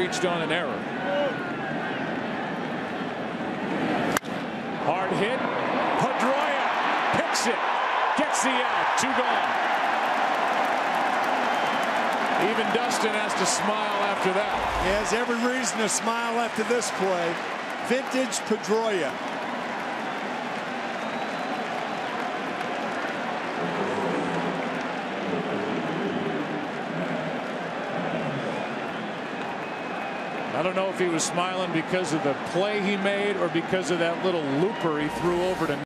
reached on an error. Hard hit. Pedroia picks it. Gets the out. Two gone. Even Dustin has to smile after that. He has every reason to smile after this play. Vintage Pedroia. I don't know if he was smiling because of the play he made or because of that little looper he threw over to